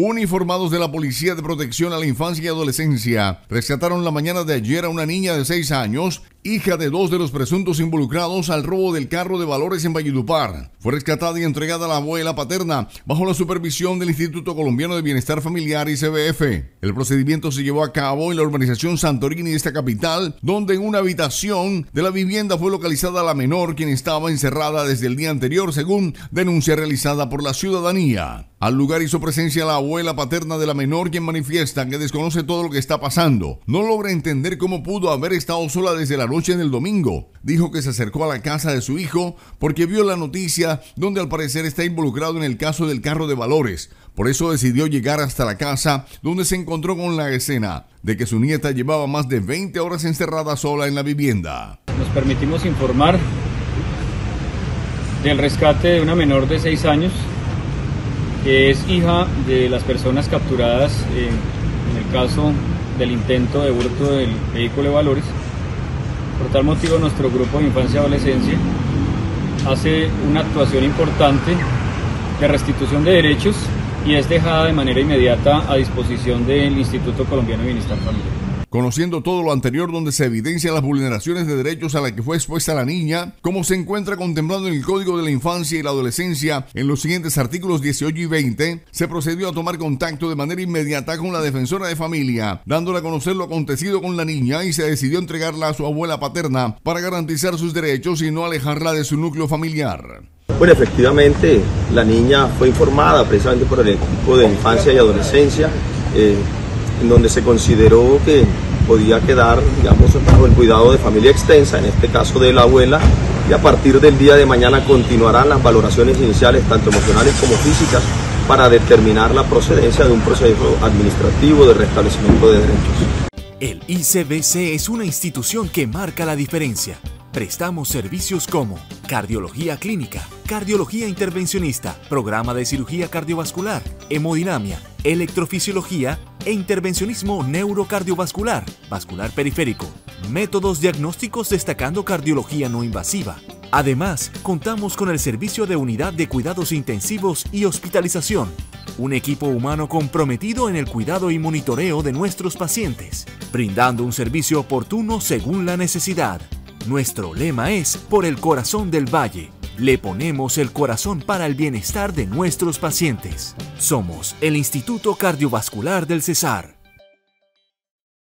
Uniformados de la Policía de Protección a la Infancia y Adolescencia rescataron la mañana de ayer a una niña de 6 años, hija de dos de los presuntos involucrados al robo del carro de valores en Valledupar. Fue rescatada y entregada a la abuela paterna bajo la supervisión del Instituto Colombiano de Bienestar Familiar y CBF. El procedimiento se llevó a cabo en la urbanización Santorini de esta capital, donde en una habitación de la vivienda fue localizada la menor quien estaba encerrada desde el día anterior, según denuncia realizada por la ciudadanía. Al lugar hizo presencia la abuela paterna de la menor quien manifiesta que desconoce todo lo que está pasando. No logra entender cómo pudo haber estado sola desde la noche del domingo. Dijo que se acercó a la casa de su hijo porque vio la noticia donde al parecer está involucrado en el caso del carro de valores. Por eso decidió llegar hasta la casa donde se encontró con la escena de que su nieta llevaba más de 20 horas encerrada sola en la vivienda. Nos permitimos informar del rescate de una menor de 6 años que es hija de las personas capturadas eh, en el caso del intento de hurto del vehículo de valores. Por tal motivo nuestro grupo de infancia y adolescencia hace una actuación importante de restitución de derechos y es dejada de manera inmediata a disposición del Instituto Colombiano de Bienestar Familiar. Conociendo todo lo anterior donde se evidencian las vulneraciones de derechos a las que fue expuesta la niña, como se encuentra contemplado en el Código de la Infancia y la Adolescencia en los siguientes artículos 18 y 20, se procedió a tomar contacto de manera inmediata con la defensora de familia, dándole a conocer lo acontecido con la niña y se decidió entregarla a su abuela paterna para garantizar sus derechos y no alejarla de su núcleo familiar. Bueno, efectivamente, la niña fue informada precisamente por el equipo de infancia y adolescencia. Eh, en donde se consideró que podía quedar, digamos, bajo el cuidado de familia extensa, en este caso de la abuela, y a partir del día de mañana continuarán las valoraciones iniciales, tanto emocionales como físicas, para determinar la procedencia de un proceso administrativo de restablecimiento de derechos. El ICBC es una institución que marca la diferencia. Prestamos servicios como cardiología clínica, cardiología intervencionista, programa de cirugía cardiovascular, hemodinamia, electrofisiología e intervencionismo neurocardiovascular, vascular periférico, métodos diagnósticos destacando cardiología no invasiva. Además, contamos con el servicio de unidad de cuidados intensivos y hospitalización, un equipo humano comprometido en el cuidado y monitoreo de nuestros pacientes, brindando un servicio oportuno según la necesidad. Nuestro lema es Por el corazón del valle. Le ponemos el corazón para el bienestar de nuestros pacientes. Somos el Instituto Cardiovascular del Cesar.